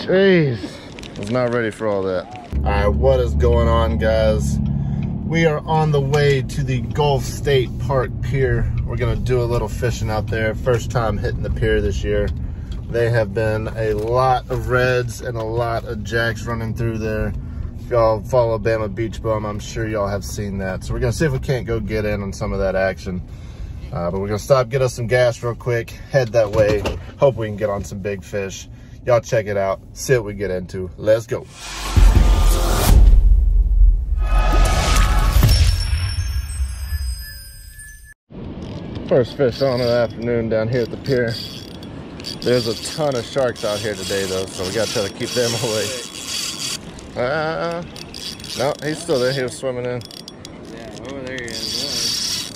Jeez. I was not ready for all that. All right, what is going on, guys? We are on the way to the Gulf State Park Pier. We're gonna do a little fishing out there. First time hitting the pier this year. They have been a lot of reds and a lot of jacks running through there. If y'all follow Bama Beach Bum, I'm sure y'all have seen that. So we're gonna see if we can't go get in on some of that action. Uh, but we're gonna stop, get us some gas real quick, head that way. Hope we can get on some big fish. Y'all check it out, see what we get into. Let's go. First fish on the afternoon down here at the pier. There's a ton of sharks out here today though, so we gotta try to keep them away. Uh, no, he's still there. He was swimming in. Yeah, oh, there he is.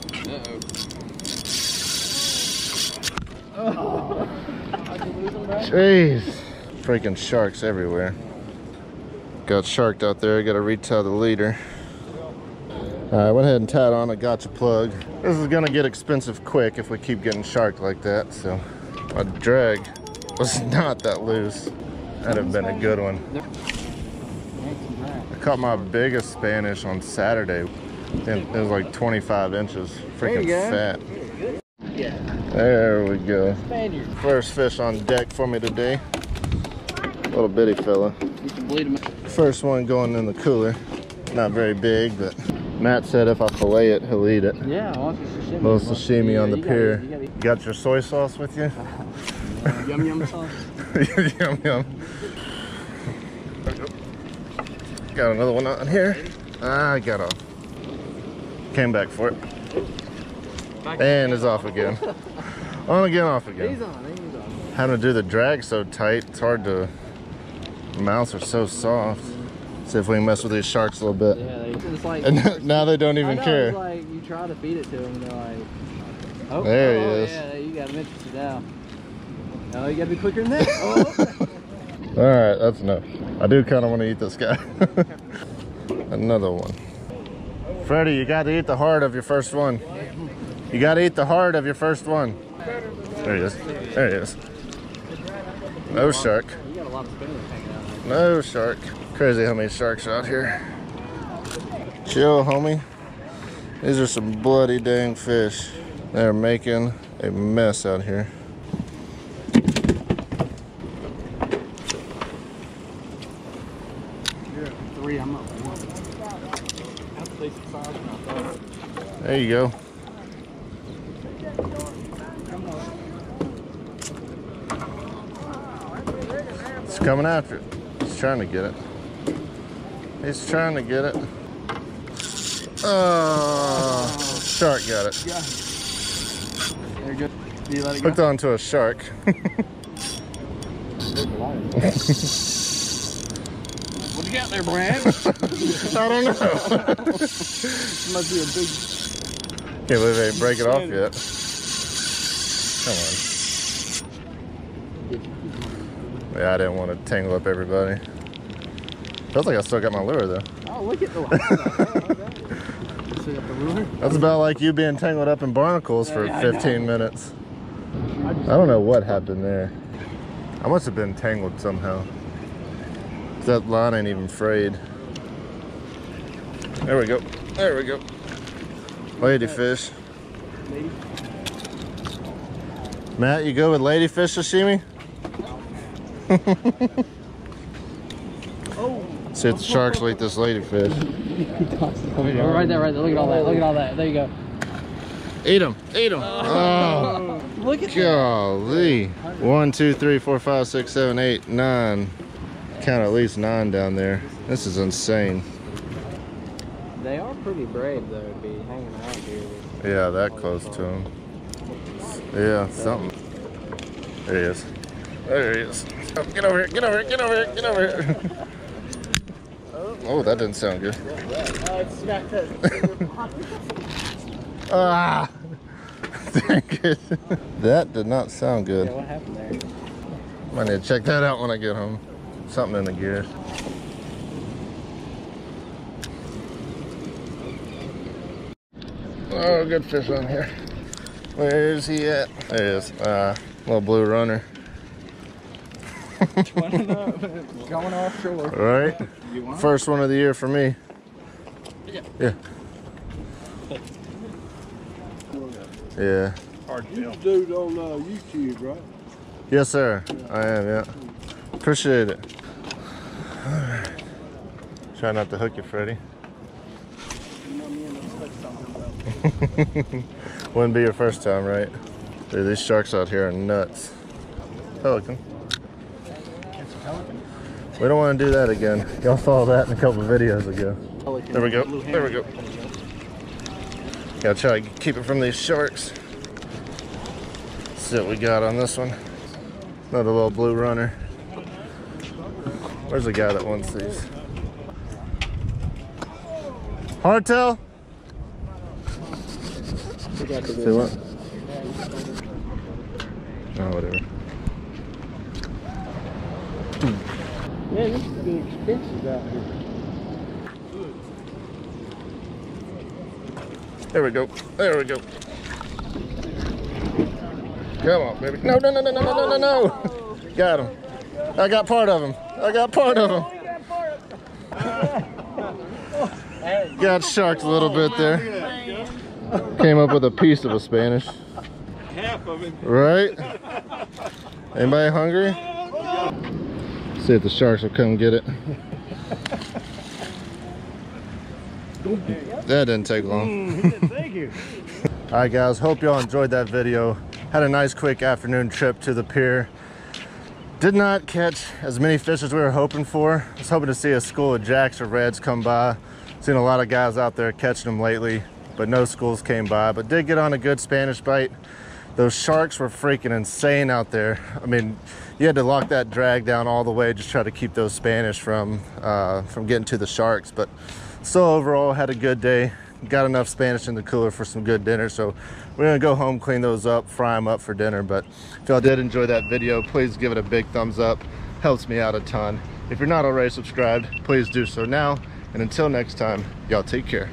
Uh-oh. Jeez. Freaking sharks everywhere. Got sharked out there. Got to retie the leader. I went ahead and tied on a gotcha plug. This is gonna get expensive quick if we keep getting sharked like that, so my drag was not that loose. That'd have been a good one. I caught my biggest Spanish on Saturday. It was like 25 inches. Freaking fat. Yeah. There we go. Spaniard. First fish on deck for me today. Little bitty fella. You can bleed him. First one going in the cooler. Not very big, but Matt said if I fillet it, he'll eat it. Yeah, I want the sashimi. Little sashimi on the you gotta- pier. you gotta- Got your soy sauce with you? Yum yum sauce. yum yum. Got another one on here. I got off. Came back for it. And is off again. On again, off He's again. on, he's on. Having to do the drag so tight, it's hard to. The mouths are so soft. See if we can mess with these sharks a little bit. Yeah, they, it's like. And now they don't even know, care. It's like you try to feed it to them, they're like. Oh, There he oh, is. Yeah, you got him interested now. Oh, you gotta be quicker than that. Oh. All right, that's enough. I do kind of want to eat this guy. Another one. Freddie, you got to eat the heart of your first one. You got to eat the heart of your first one. There he is. There he is. No shark. you got a lot of spinners hanging out. No shark. Crazy how many sharks are out here. Chill, homie. These are some bloody dang fish. They're making a mess out here. There at three. I'm up one. That's a decent size one, I thought. There you go. It's coming after it. He's trying to get it. He's trying to get it. Oh, shark got it. There you go. Do you let it Hooked go? onto a shark. What you got there, Brad? I don't know. Must be a big. Can't believe they break it off yet. Come on. Yeah, I didn't want to tangle up everybody. Feels like I still got my lure though. Oh, look at the. See up the ruler? That's about like you being tangled up in barnacles for Yeah, 15 minutes. I don't know what happened there. I must have been tangled somehow. That line ain't even frayed. There we go. There we go. Ladyfish. Lady. Matt, you go with ladyfish sashimi? Oh. See if the sharks will eat this ladyfish. Oh, right there, right there. Look at all that. Look at all that. There you go. Eat them. Eat them. Oh, Look at that. golly. One, two, three, four, five, six, seven, eight, nine. Count at least nine down there. This is insane. They are pretty brave though to be hanging out here. Yeah, that close to them. Yeah, something. There he is. There he is. Oh, get over here, get over here, get over here, get over here. oh, that didn't sound good. Oh, Ah! Dang it. That did not sound good. what happened there? Might need to check that out when I get home. Something in the gears. Oh, good fish on here. Where is he at? There he is. Uh, little blue runner. Twenty going offshore. All right. You want? First one of the year for me. Yeah. Yeah. Hard You deal. the dude on uh, YouTube, right? Yes, sir. I am, yeah. Appreciate it. Alright. Try not to hook you, Freddie. You know me and I said something about Wouldn't be your first time, right? Dude, these sharks out here are nuts. Pelican. It's a pelican. We don't want to do that again. Y'all saw that in a couple videos ago. Pelican. There we go. There we go. Gotta try to keep it from these sharks. See what we got on this one. Another little blue runner. Where's the guy that wants these? Hardtail? See what? Oh, whatever food. Man, this is getting expensive out here. There we go. There we go. Come on, baby. No, no, no, no, no, no, no, no, oh. Got him. I got part of him. I got part of him. Oh, got sharked a little bit there. Oh, Came up with a piece of a Spanish. Half of it. Right? Anybody hungry? See if the sharks will come get it. That didn't take long. Thank you. All right, guys, hope y'all enjoyed that video. Had a nice quick afternoon trip to the pier. Did not catch as many fish as we were hoping for. I was hoping to see a school of jacks or reds come by. Seen a lot of guys out there catching them lately, but no schools came by. But did get on a good Spanish bite. Those sharks were freaking insane out there. I mean, you had to lock that drag down all the way, just try to keep those Spanish from uh, from getting to the sharks. But still, overall, had a good day. Got enough Spanish in the cooler for some good dinner. So we're gonna go home, clean those up, fry them up for dinner. But if y'all did enjoy that video, please give it a big thumbs up. Helps me out a ton. If you're not already subscribed, please do so now. And until next time, y'all take care.